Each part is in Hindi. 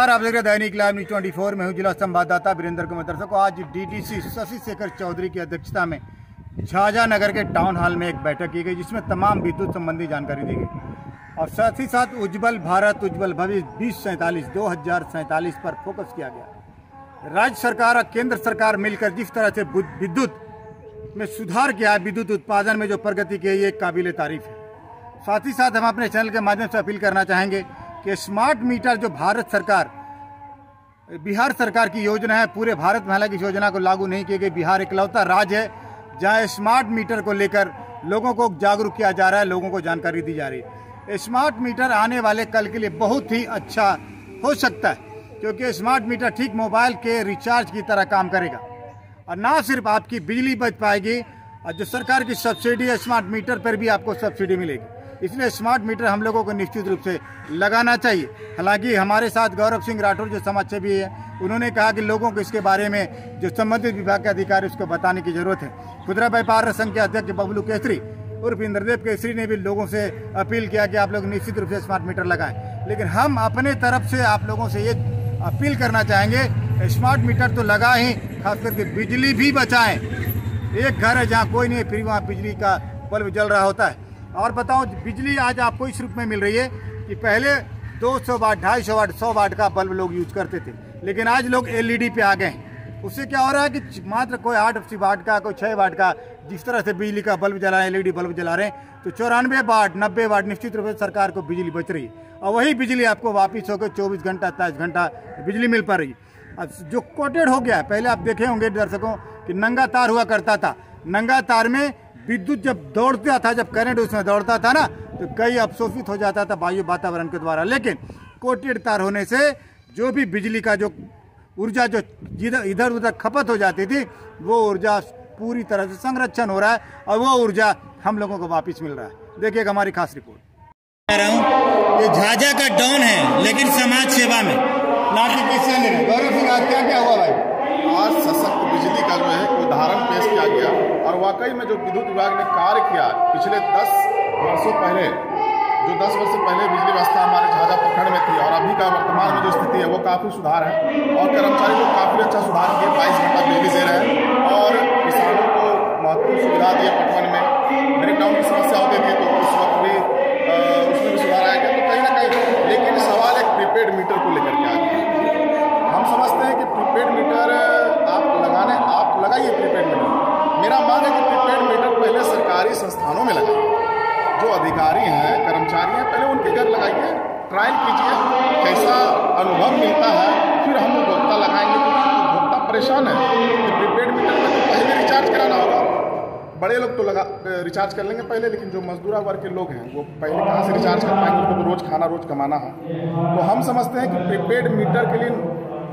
नमस्कार आप देख रहे दैनिक लाइव न्यूज़ ट्वेंटी फोर में हूँ जिला संवाददाता वीरेंद्र कुमार। दर्शकों, आज डीडीसी शशि शेखर चौधरी की अध्यक्षता में झाझा नगर के टाउन हॉल में एक बैठक की गई, जिसमें तमाम विद्युत संबंधी जानकारी दी गई। और साथ ही साथ उज्जवल भारत, उज्जवल भविष्य बीस सैंतालीस, दो हज़ार सैंतालीस पर फोकस किया गया। राज्य सरकार और केंद्र सरकार मिलकर जिस तरह से विद्युत में सुधार किया है, विद्युत उत्पादन में जो प्रगति की है, ये काबिल तारीफ़ है। साथ ही साथ हम अपने चैनल के माध्यम से अपील करना चाहेंगे कि स्मार्ट मीटर जो भारत सरकार, बिहार सरकार की योजना है, पूरे भारत में हालाँकि इस योजना को लागू नहीं की गई बिहार इकलौता राज्य है, जहाँ स्मार्ट मीटर को लेकर लोगों को जागरूक किया जा रहा है, लोगों को जानकारी दी जा रही है। स्मार्ट मीटर आने वाले कल के लिए बहुत ही अच्छा हो सकता है, क्योंकि स्मार्ट मीटर ठीक मोबाइल के रिचार्ज की तरह काम करेगा। और ना सिर्फ़ आपकी बिजली बच पाएगी, और जो सरकार की सब्सिडी है स्मार्ट मीटर पर भी आपको सब्सिडी मिलेगी। इसलिए स्मार्ट मीटर हम लोगों को निश्चित रूप से लगाना चाहिए। हालाँकि हमारे साथ गौरव सिंह राठौर, जो समाज सेवी है, उन्होंने कहा कि लोगों को इसके बारे में जो संबंधित विभाग के अधिकारी, उसको बताने की ज़रूरत है। खुदरा व्यापार संघ के अध्यक्ष बबलू केसरी, उर्फ़ इंद्रदेव केसरी ने भी लोगों से अपील किया कि आप लोग निश्चित रूप से स्मार्ट मीटर लगाएँ। लेकिन हम अपने तरफ़ से आप लोगों से ये अपील करना चाहेंगे स्मार्ट मीटर तो लगा ही, खास करके बिजली भी बचाएँ। एक घर है जहाँ कोई नहीं फिर वहाँ बिजली का बल्ब जल रहा होता है। और बताओ, बिजली आज आपको इस रूप में मिल रही है कि पहले 200 वाट, ढाई सौ वाट सौ वाट का बल्ब लोग यूज़ करते थे, लेकिन आज लोग एलईडी पे आ गए उससे क्या हो रहा है कि मात्र कोई आठ अस्सी वाट का, कोई छः वाट का, जिस तरह से बिजली का बल्ब जला रहे हैं, एलईडी बल्ब जला रहे हैं तो चौरानवे वाट, नब्बे वाट निश्चित रूप से सरकार को बिजली बच रही है। और वही बिजली आपको वापिस होकर चौबीस घंटा तेईस घंटा बिजली मिल पा रही है। जो कोटेड हो गया पहले आप देखे होंगे दर्शकों कि नंगा तार हुआ करता था। नंगा तार में विद्युत जब दौड़ता था जब करंट उसमें दौड़ता था ना तो कई अफसोसित हो जाता था वायु वातावरण के द्वारा। लेकिन कोटेड तार होने से जो भी बिजली का जो ऊर्जा जो इधर उधर खपत हो जाती थी वो ऊर्जा पूरी तरह से संरक्षण हो रहा है और वो ऊर्जा हम लोगों को वापस मिल रहा है। देखिए हमारी खास रिपोर्ट। ये झाझा का डॉन है लेकिन समाज सेवा में। लाठी कैसे ले रहे गौरव सिंह आज क्या क्या हुआ भाई? आज सशक्त बिजली का जो है उदाहरण पेश किया गया। और वाकई में जो विद्युत विभाग ने कार्य किया पिछले दस वर्षों पहले, जो दस वर्ष पहले बिजली व्यवस्था हमारे झाझा प्रखंड में थी और अभी का वर्तमान में जो स्थिति है वो काफ़ी सुधार है और कर्मचारी को काफ़ी अच्छा सुधार किए बाईस घंटा बिजली दे रहे हैं और किसानों को महत्वपूर्ण सुविधा दी है पटवन में। मेरे गाँव की समस्या होती थी कर्मचारी हैं पहले उनके घर लगाइए ट्रायल कीजिए, कैसा अनुभव मिलता है, फिर हम उपभोक्ता लगाएँगे क्योंकि उपभोक्ता परेशान है कि प्रीपेड मीटर में तो पहले रिचार्ज कराना होगा। बड़े लोग तो लगा रिचार्ज कर लेंगे पहले, लेकिन जो मजदूरा वर्ग के लोग हैं, वो पहले कहाँ से रिचार्ज कर पाएँगे? उनको तो रोज़ खाना, रोज़ कमाना है। तो हम समझते हैं कि प्रीपेड मीटर के लिए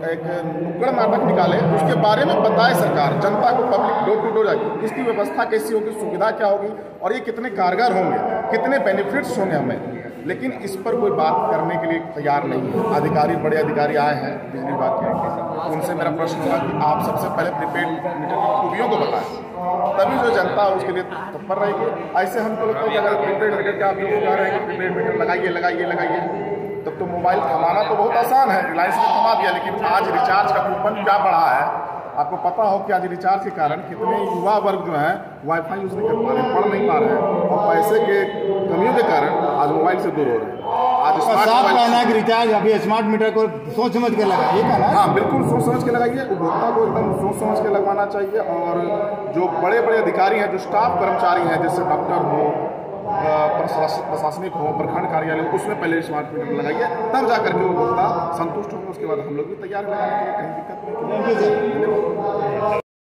एक नुक्कड़ नाटक निकाले, उसके बारे में बताए सरकार। जनता को पब्लिक डोर टू डोर इसकी व्यवस्था कैसी होगी, सुविधा क्या होगी, और ये कितने कारगर होंगे, कितने बेनिफिट्स होंगे हमें। लेकिन इस पर कोई बात करने के लिए तैयार नहीं है। अधिकारी, बड़े अधिकारी आए हैं, बिजली विभाग के उनसे मेरा प्रश्न होगा कि आप सबसे पहले प्रीपेड मीटर की खूबियों को बताएँ। तभी जो जनता उसके लिए तत्पर रहेगी। ऐसे हमको लगता है कि अगर प्रीपेड मीटर के आप लोग कह रहे हैं कि प्रीपेड मीटर लगाइए लगाइए लगाइए। तब तो मोबाइल थमाना तो बहुत आसान है रिलायंस ने थमा दिया लेकिन आज रिचार्ज का कूपन क्या बढ़ा है? आपको पता हो कि आज रिचार्ज के कारण कितने युवा वर्ग जो है वाईफाई यूज़ नहीं कर पा रहे पढ़ नहीं पा रहे हैं और पैसे के कमियों के कारण आज मोबाइल से दूर हो रहे हैं। आज साफ़ कहना है कि रिचार्ज अभी स्मार्ट मीटर को सोच समझ के लगाइए हाँ? बिल्कुल सोच समझ के लगाइए उपभोक्ता को एकदम सोच समझ के लगवाना चाहिए और जो बड़े बड़े अधिकारी हैं जो स्टाफ कर्मचारी हैं जैसे डॉक्टर हो प्रशासनिक हो प्रखंड कार्यालय उसमें पहले स्मार्ट मीटर लगाइए। तब जा करके उपभोक्ता संतुष्ट होंगे उसके बाद हम लोग भी तैयार के लिए कहीं दिक्कत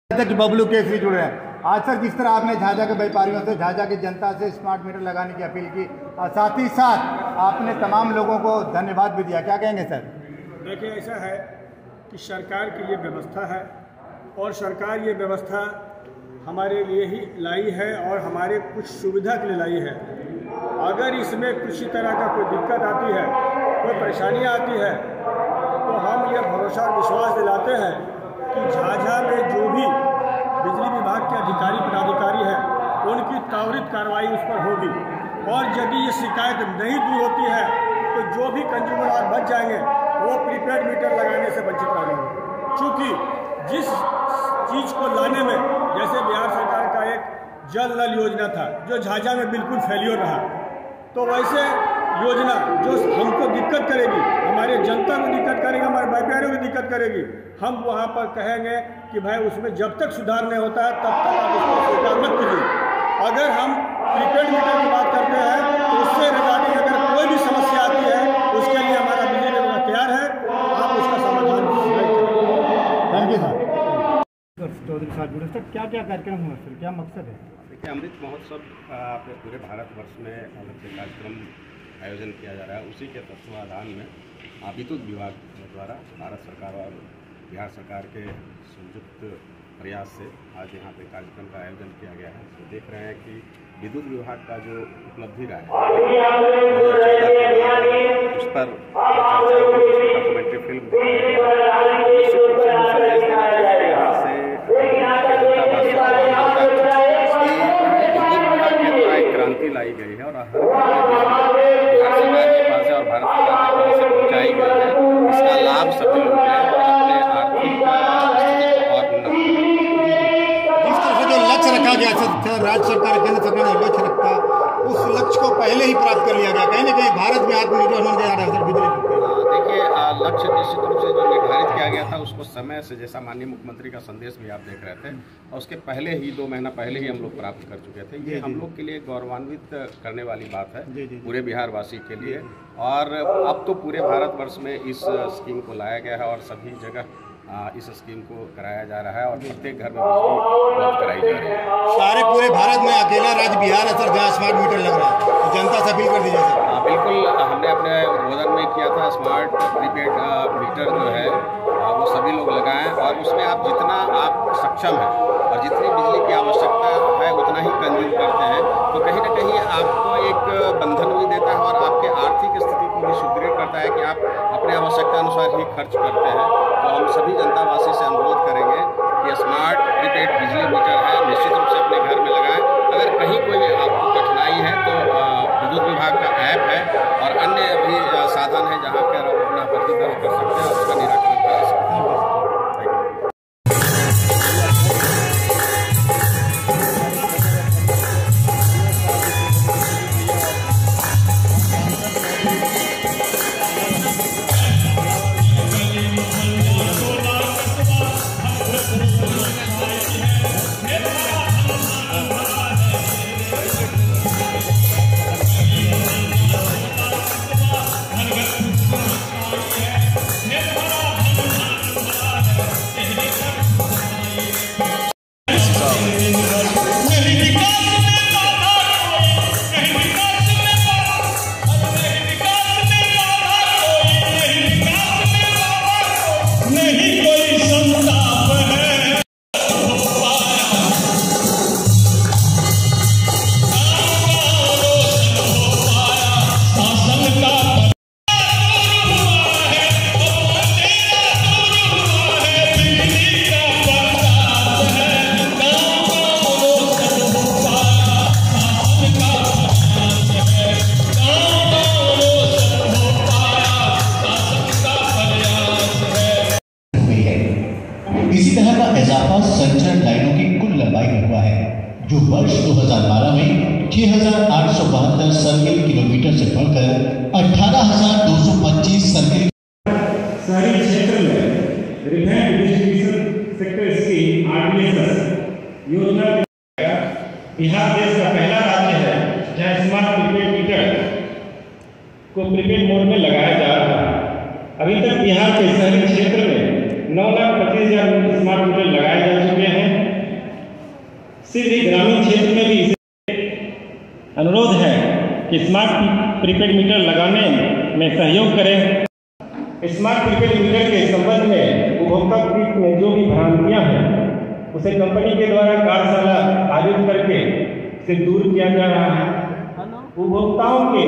नहीं। बबलू केसरी जुड़े हैं। आज सर जिस तरह आपने झाझा के व्यापारियों से झाझा की जनता से स्मार्ट मीटर लगाने की अपील की? और साथ ही साथ आपने तमाम लोगों को धन्यवाद भी दिया। क्या कहेंगे सर? देखिए ऐसा है कि सरकार की ये व्यवस्था है और सरकार ये व्यवस्था हमारे लिए ही लाई है और हमारे कुछ सुविधा के लिए लाई है। अगर इसमें किसी तरह का कोई दिक्कत आती है, कोई परेशानियाँ आती है तो हम ये भरोसा विश्वास दिलाते हैं कि झाझा में जो भी बिजली विभाग के अधिकारी, पदाधिकारी हैं, उनकी त्वरित कार्रवाई उस पर होगी। और यदि ये शिकायत नहीं दूर होती है तो जो भी कंज्यूमर आज बच जाएँगे, वो प्रीपेड मीटर लगाने से वंचित रह जाएँगे क्योंकि जिस चीज़ को लाने में, जैसे बिहार सरकार का एक जल नल योजना था, जो झाझा में बिल्कुल फेलियर रहा तो वैसे योजना जो हमको दिक्कत करेगी, हमारे जनता को दिक्कत करेगी, हमारे व्यापारियों को दिक्कत करेगी, हम वहाँ पर कहेंगे कि भाई उसमें जब तक सुधार नहीं होता है, तब तक आप उसको स्वीकार मत कीजिए। अगर हम प्रीपेड मीटर की बात करते हैं तो उससे रिगार्डिंग अगर कोई भी समस्या साहब जुड़े सर क्या क्या कार्यक्रम हुआ सर क्या मकसद है? देखिए, अमृत महोत्सव आप पूरे भारतवर्ष में अलग से कार्यक्रम आयोजन किया जा रहा है। उसी के तत्वाधान में विद्युत विभाग द्वारा भारत सरकार और बिहार सरकार के संयुक्त प्रयास से आज यहाँ पे कार्यक्रम का आयोजन किया गया है। तो देख रहे हैं कि विद्युत विभाग का जो उपलब्धि रहा है, उस पर डॉक्यूमेंट्री फ़िल्म निश्चित रूप से हम संदेश देना चाहते हैं यहाँ से क्रांति लाई गई है और हर और भारत से पहुँचाई गई है। इसका लाभ सभी लोग अपने आर्थिक और जो लक्ष्य रखा गया था राज्य सरकार केंद्र सरकार ने लक्ष्य रखा, उस लक्ष्य को पहले ही प्राप्त कर लिया गया। कहीं ना कहीं भारत में आत्मनिर्भर होने जा रहा है बिजली देखिए लक्ष्य निश्चित रूप से जो निर्धारित किया गया था उसको समय से जैसा माननीय मुख्यमंत्री का संदेश भी आप देख रहे थे और उसके पहले ही दो महीना पहले ही हम लोग प्राप्त कर चुके थे। ये हम लोग के लिए गौरवान्वित करने वाली बात है। पूरे बिहारवासी के लिए। और अब तो पूरे भारतवर्ष में इस स्कीम को लाया गया है और सभी जगह इस स्कीम को कराया जा रहा है और प्रत्येक घर में उपलब्ध कराई जा रही है। सारे पूरे भारत में अकेला राज्य बिहार है सर जहाँ स्मार्ट मीटर लग रहा है। जनता से अपील कर दीजिए सर। बिल्कुल हमने अपने उद्बोधन में किया था स्मार्ट प्रीपेड मीटर जो है वो सभी लोग लगाएँ और उसमें आप जितना आप सक्षम हैं और जितनी बिजली की आवश्यकता है, उतना ही कंज्यूम करते हैं। तो कहीं ना कहीं आपको एक बंधन भी देता है और आपके आर्थिक स्थिति को भी सुदृढ़ करता है कि आप अपने आवश्यकता अनुसार ही खर्च करते हैं। तो हम सभी जनतावासी इजाफा संचरण लाइनों की कुल लंबाई में हुआ है जो वर्ष 2012 में छह सर्किल किलोमीटर से बढ़कर 18,225 सर्किल शहरी क्षेत्र में रिफाइंड बिहार देश का पहला राज्य है जहाँ स्मार्ट प्रीपेड मीटर को प्रीपेड मोड में लगाया जा रहा है। अभी तक बिहार के शहरी क्षेत्र में नौ लाख पच्चीस हज़ार स्मार्ट मीटर लगाए जा चुके हैं। सिर्फ़ ग्रामीण क्षेत्र में भी अनुरोध है कि स्मार्ट प्रीपेड मीटर लगाने में सहयोग करें। स्मार्ट प्रीपेड मीटर के संबंध में उपभोक्ता पीठ में जो भी भ्रांतियाँ हैं, उसे कंपनी के द्वारा कार्यशाला आयोजित करके से दूर किया जा रहा है। उपभोक्ताओं के